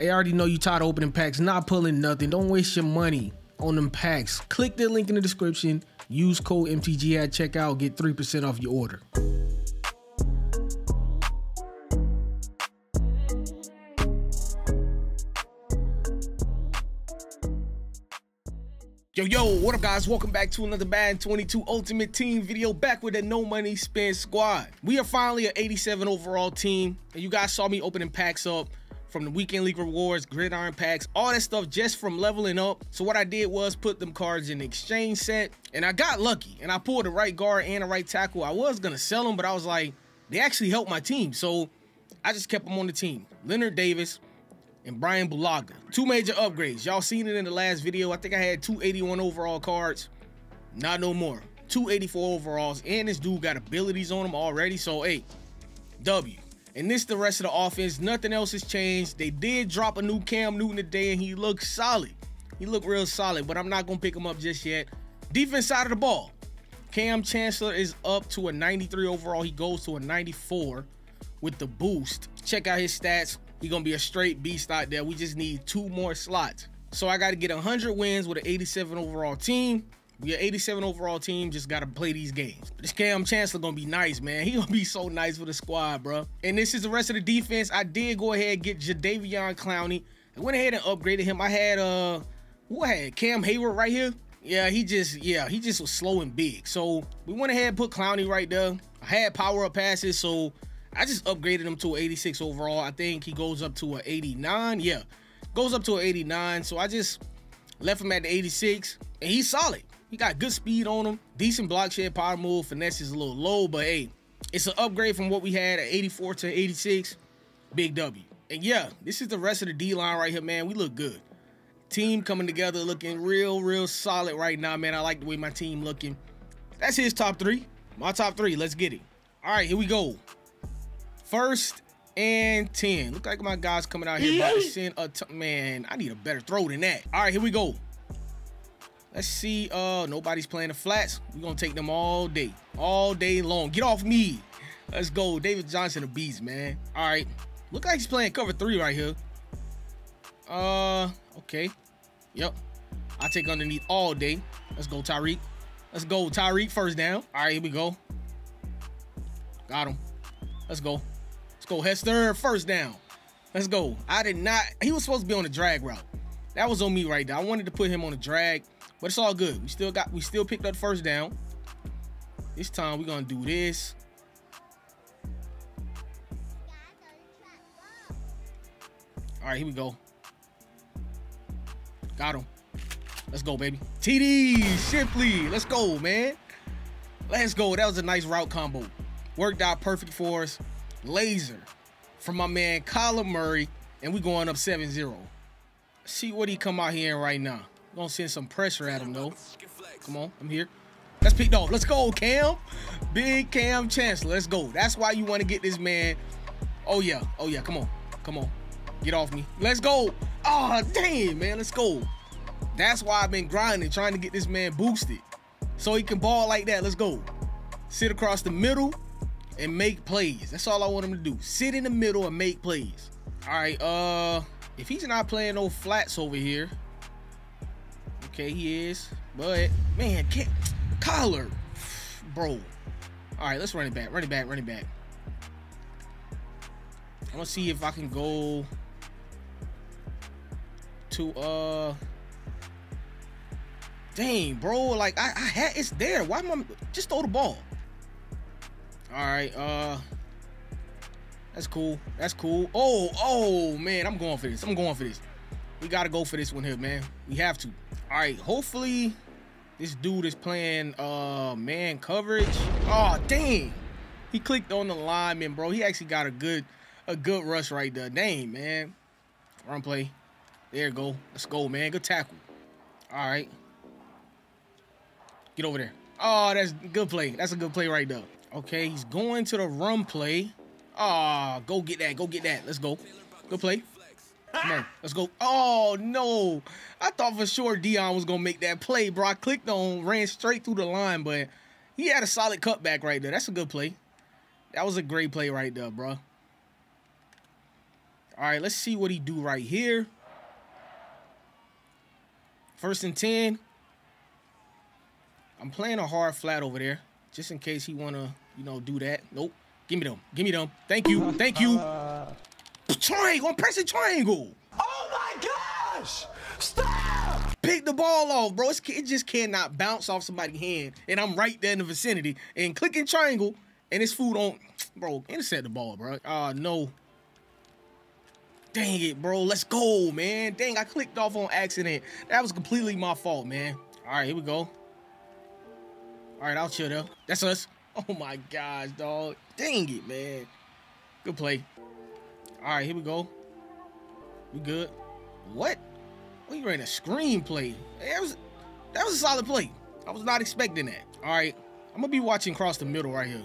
I already know you tired of opening packs, not pulling nothing. Don't waste your money on them packs. Click the link in the description. Use code MTG at checkout. Get 3% off your order. Yo, yo, what up, guys? Welcome back to another Madden 22 Ultimate Team video. Back with a No Money Spend squad. We are finally an 87 overall team, and you guys saw me opening packs up from the Weekend League rewards, gridiron packs, all that stuff just from leveling up. So what I did was put them cards in the exchange set, and I got lucky, and I pulled the right guard and the right tackle. I was gonna sell them, but I was like, they actually helped my team, so I just kept them on the team. Leonard Davis, and Brian Bulaga. Two major upgrades. Y'all seen it in the last video. I think I had 281 overall cards. Not no more. 284 overalls. And this dude got abilities on him already. So, hey, W. And this the rest of the offense. Nothing else has changed. They did drop a new Cam Newton today, and he looks solid. He looked real solid, but I'm not going to pick him up just yet. Defense side of the ball. Kam Chancellor is up to a 93 overall. He goes to a 94 with the boost. Check out his stats. He's gonna be a straight beast out there. We just need two more slots. So I got to get 100 wins with an 87 overall team. We an 87 overall team, just gotta play these games. This Kam Chancellor gonna be nice, man. He gonna be so nice for the squad, bro. And this is the rest of the defense. I did go ahead and get Jadeveon Clowney. I went ahead and upgraded him. I had uh who I had Cam Heyward right here. Yeah, he just yeah, he just was slow and big. So we went ahead and put Clowney right there. I had power up passes, so I just upgraded him to 86 overall. I think he goes up to an 89. Yeah, goes up to an 89. So I just left him at the 86, and he's solid. He got good speed on him, decent block shed power move. Finesse is a little low, but hey, it's an upgrade from what we had at 84 to 86. Big W. And yeah, this is the rest of the D line right here, man. We look good. Team coming together, looking real, real solid right now, man. I like the way my team looking. That's his top three. My top three. Let's get it. All right, here we go. First and 10. Look like my guys coming out here about to send a man. I need a better throw than that. All right, here we go. Let's see. Uh, nobody's playing the flats. We're gonna take them all day, all day long. Get off me. Let's go. David Johnson, a beast, man. All right. Look like he's playing cover three right here. Uh, okay. Yep. I take underneath all day. Let's go, Tyreek. Let's go, Tyreek. First down. All right, here we go. Got him. Let's go Let's go. Hester, first down. Let's go. I did not. He was supposed to be on the drag route. That was on me right there. I wanted to put him on the drag, but it's all good. We still got. We still picked up first down. This time we're gonna do this. All right, here we go. Got him. Let's go, baby. TD Shipley. Let's go, man. Let's go. That was a nice route combo. Worked out perfect for us laser from my man Kyler Murray, and we going up 7-0. See what he come out here right now. Gonna send some pressure at him though. Come on, I'm here. Let's pick off. Let's go, Kam. Big Kam Chancellor. Let's go. That's why you want to get this man. Oh yeah. Oh yeah. Come on. Come on. Get off me. Let's go. Oh damn, man. Let's go. That's why I've been grinding, trying to get this man boosted. So he can ball like that. Let's go. Sit across the middle and make plays. That's all I want him to do. Sit in the middle and make plays. All right, uh, if he's not playing no flats over here, okay, he is. But man, Kam Chancellor, bro. All right, let's run it back. Run it back. Run it back. I'm gonna see if I can go to uh. Dang, bro. Like I, I had it's there. Why am I just throw the ball? All right, uh, that's cool. That's cool. Oh, oh man, I'm going for this. I'm going for this. We gotta go for this one here, man. We have to. All right, hopefully this dude is playing uh man coverage. Oh dang, he clicked on the lineman, bro. He actually got a good a good rush right there. Dang, man. Run play. There you go. Let's go, man. Good tackle. All right. Get over there. Oh, that's good play. That's a good play right there. Okay, he's going to the run play. Ah, oh, go get that. Go get that. Let's go. Good play. Come on. Let's go. Oh, no. I thought for sure Dion was going to make that play, bro. I clicked on, ran straight through the line, but he had a solid cutback right there. That's a good play. That was a great play right there, bro. All right, let's see what he do right here. First and 10. I'm playing a hard flat over there, just in case he want to, you know, do that. Nope. Give me them. Give me them. Thank you. Thank you. Uh, triangle. I'm pressing triangle. Oh my gosh! Stop! Pick the ball off, bro. It's, it just cannot bounce off somebody's hand, and I'm right there in the vicinity, and clicking triangle, and this food on, bro, intercept the ball, bro. Oh, no. Dang it, bro. Let's go, man. Dang, I clicked off on accident. That was completely my fault, man. All right, here we go. All right, I'll chill there. That's us. Oh, my gosh, dog. Dang it, man. Good play. All right, here we go. We good. What? We ran a screenplay. That was that was a solid play. I was not expecting that. All right, I'm gonna be watching across the middle right here.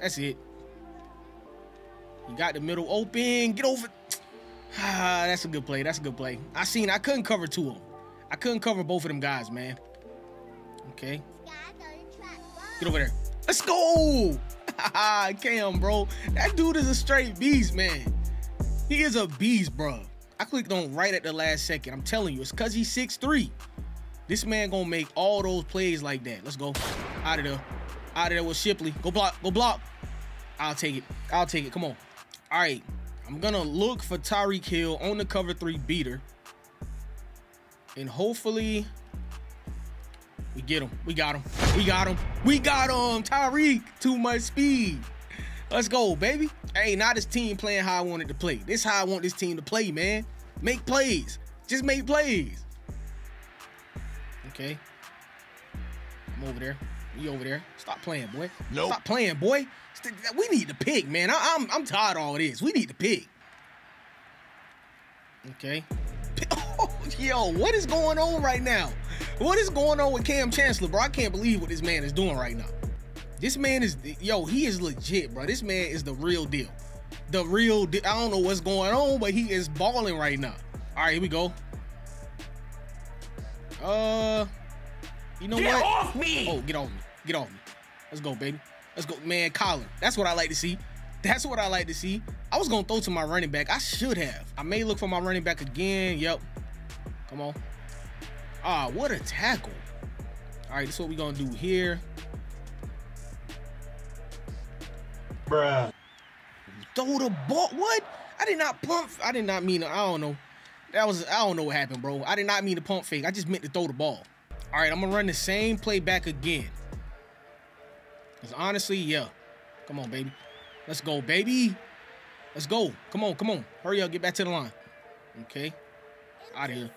That's it. You got the middle open. Get over. Ah, that's a good play. That's a good play. I seen. I couldn't cover two of them. I couldn't cover both of them guys, man. Okay. Get over there. Let's go. Kam, bro. That dude is a straight beast, man. He is a beast, bro. I clicked on right at the last second. I'm telling you, it's because he's 6'3". This man gonna make all those plays like that. Let's go. Out of there. Out of there with Shipley. Go block. Go block. I'll take it. I'll take it. Come on. All right. I'm gonna look for Tyreek Hill on the cover three beater. And hopefully we get him. We got him. We got him. We got him. Tyreek. Too much speed. Let's go, baby. Hey, not this team playing how I wanted to play. This how I want this team to play, man. Make plays. Just make plays. Okay. I'm over there. You over there. Stop playing, boy. Nope. Stop playing, boy. We need to pick, man. I, am I'm, I'm tired of all this. We need to pick. Okay. Yo, what is going on right now? What is going on with Kam Chancellor, bro? I can't believe what this man is doing right now. This man is, yo, he is legit, bro. This man is the real deal. The real deal. I don't know what's going on, but he is balling right now. All right, here we go. Uh, you know Get what? off me! Oh, get off me. Get off me. Let's go, baby. Let's go. Man, Colin. That's what I like to see. That's what I like to see. I was going to throw to my running back. I should have. I may look for my running back again. Yep. Come on. Ah, what a tackle. All right, this is what we're going to do here. Bruh. Throw the ball. What? I did not pump. I did not mean. I don't know. That was. I don't know what happened, bro. I did not mean to pump fake. I just meant to throw the ball. All right, I'm gonna run the same play back again. Cause honestly, yeah. Come on, baby. Let's go, baby. Let's go. Come on, come on. Hurry up. Get back to the line. Okay. Out of here.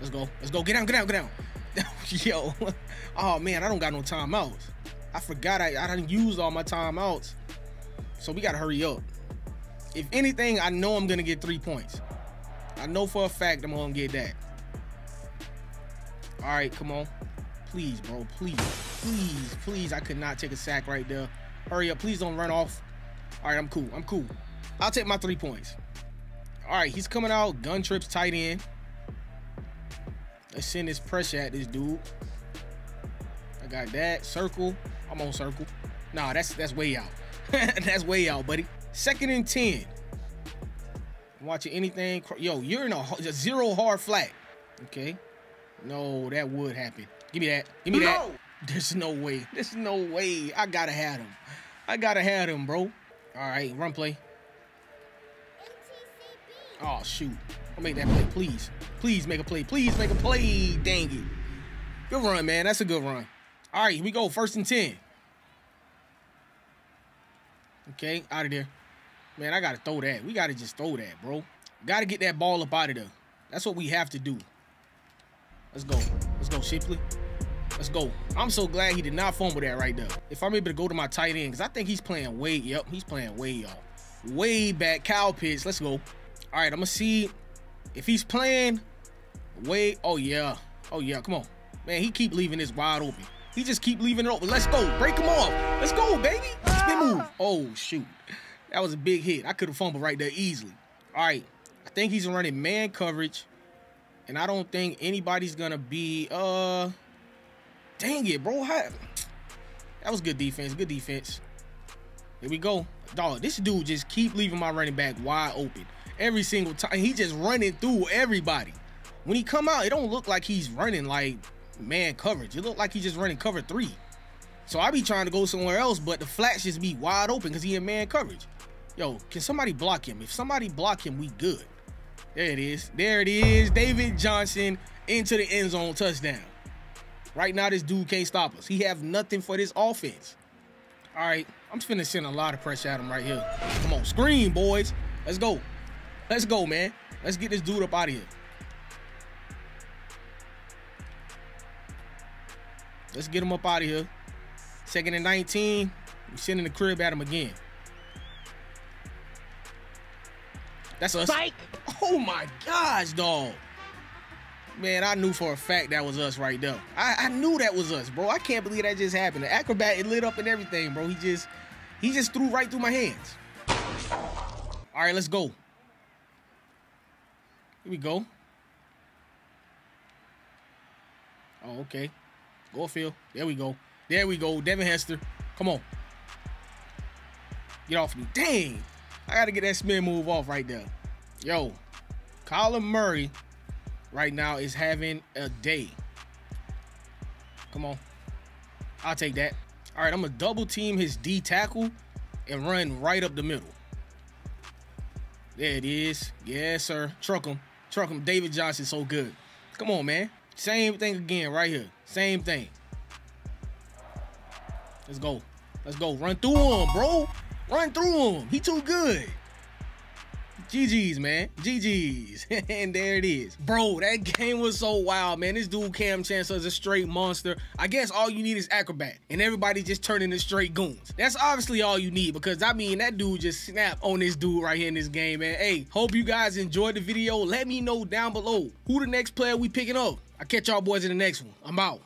Let's go. Let's go. Get down. Get down. Get down. Yo. Oh man, I don't got no timeouts. I forgot I, I didn't use all my timeouts. So we gotta hurry up. If anything, I know I'm gonna get three points. I know for a fact I'm gonna get that. All right, come on. Please, bro. Please. Please, please. I could not take a sack right there. Hurry up. Please don't run off. All right, I'm cool. I'm cool. I'll take my three points. All right, he's coming out. Gun trips tight end. Let's send this pressure at this dude. I got that. Circle. I'm on circle. Nah, that's that's way out. that's way out, buddy. Second and 10. Watching anything. Yo, you're in a, a zero hard flat. Okay. No, that would happen. Give me that. Give me that. There's no way. There's no way. I gotta have him. I gotta have him, bro. All right, run play. Oh shoot. I'll make that play, please. Please make a play. Please make a play. Dang it. Good run, man. That's a good run. All right, here we go. First and 10. Okay, out of there. Man, I gotta throw that. We gotta just throw that, bro. Gotta get that ball up out of there. That's what we have to do. Let's go. Let's go, Shipley. Let's go. I'm so glad he did not fumble that right there. If I'm able to go to my tight end, because I think he's playing way, yep, he's playing way off. Way back, cow pitch. Let's go. All right, I'm going to see if he's playing way, oh, yeah. Oh, yeah, come on. Man, he keep leaving this wide open. He just keep leaving it open. Let's go. Break him off. Let's go, baby. Spin move. Oh, shoot. That was a big hit. I could have fumbled right there easily. All right. I think he's running man coverage. And I don't think anybody's going to be, uh, dang it, bro. How, that was good defense. Good defense. Here we go. Dog, this dude just keep leaving my running back wide open every single time. He just running through everybody. When he come out, it don't look like he's running like man coverage. It look like he's just running cover three. So I be trying to go somewhere else, but the flats just be wide open because he in man coverage. Yo, can somebody block him? If somebody block him, we good. There it is. There it is. David Johnson into the end zone touchdown. Right now, this dude can't stop us. He have nothing for this offense. All right, I'm finna send a lot of pressure at him right here. Come on, screen, boys. Let's go. Let's go, man. Let's get this dude up out of here. Let's get him up out of here. Second and 19. We sending the crib at him again. That's us. Psych! Oh my gosh, dog. Man, I knew for a fact that was us right there. I, I knew that was us, bro. I can't believe that just happened. The acrobat, it lit up and everything, bro. He just, he just threw right through my hands. All right, let's go. Here we go. Oh, okay. Go Phil. There we go. There we go. Devin Hester. Come on. Get off me. Dang. I got to get that spin move off right there. Yo, Kyler Murray right now is having a day. Come on. I'll take that. All right, I'm going to double team his D tackle and run right up the middle. There it is. Yes, sir. Truck him. Truck him. David Johnson so good. Come on, man. Same thing again right here. Same thing. Let's go. Let's go. Run through him, bro. Run through him. He too good. GG's, man. GG's. and there it is. Bro, that game was so wild, man. This dude Kam Chancellor is a straight monster. I guess all you need is acrobat. And everybody just turning into straight goons. That's obviously all you need because, I mean, that dude just snapped on this dude right here in this game, man. Hey, hope you guys enjoyed the video. Let me know down below who the next player we picking up. I'll catch y'all boys in the next one. I'm out.